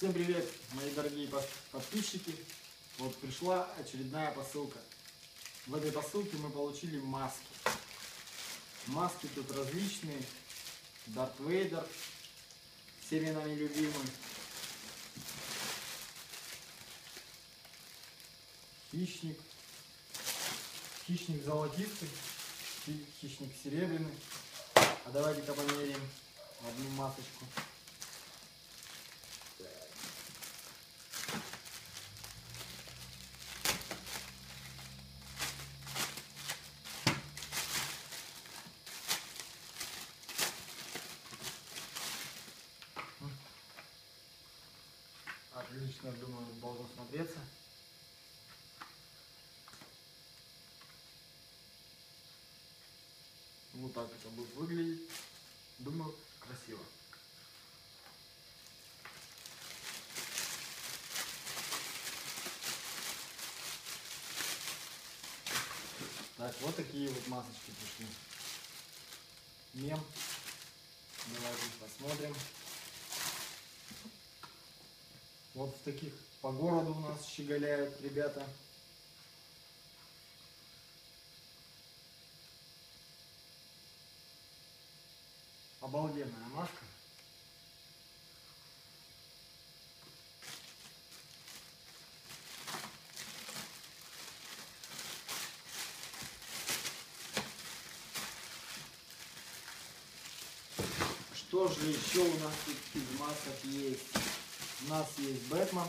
Всем привет, мои дорогие подписчики. Вот пришла очередная посылка. В этой посылке мы получили маски. Маски тут различные. Дарт Вейдер, всеми нами любимый. Хищник. Хищник золотистый. хи- Хищник серебряный. А давайте-ка померяем одну масочку. Отлично, думаю, должно смотреться. Вот так это будет выглядеть. Думаю, красиво. Так, вот такие вот масочки пришли. Мем. Давайте посмотрим. Вот в таких по городу у нас щеголяют ребята. Обалденная маска. Что же еще у нас тут из масок есть? У нас есть Бэтмен.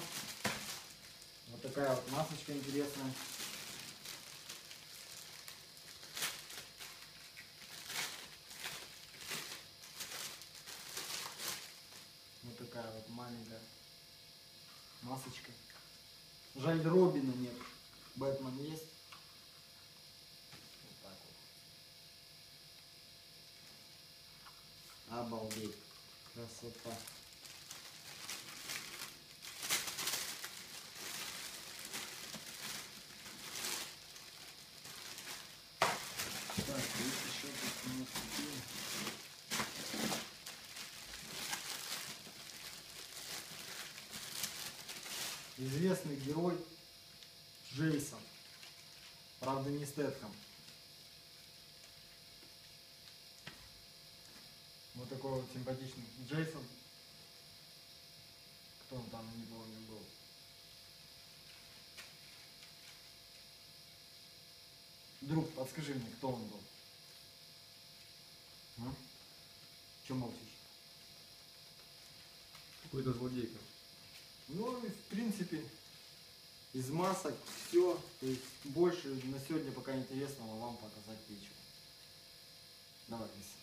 Вот такая вот масочка интересная. Вот такая вот маленькая масочка. Жаль, Робина нет. Бэтмен есть. Вот так вот. Обалдеть. Красота. Так, есть еще тут у нас такие. Известный герой Джейсон. Правда, не Стэтхэм. Вот такой вот симпатичный Джейсон. Кто он там, не помню, был. Друг, подскажи мне, кто он был? А? Че молчишь? Какой-то злодейка. Ну, и в принципе, из масок все. То есть больше на сегодня пока интересного вам показать нечего. Давай, Лиса.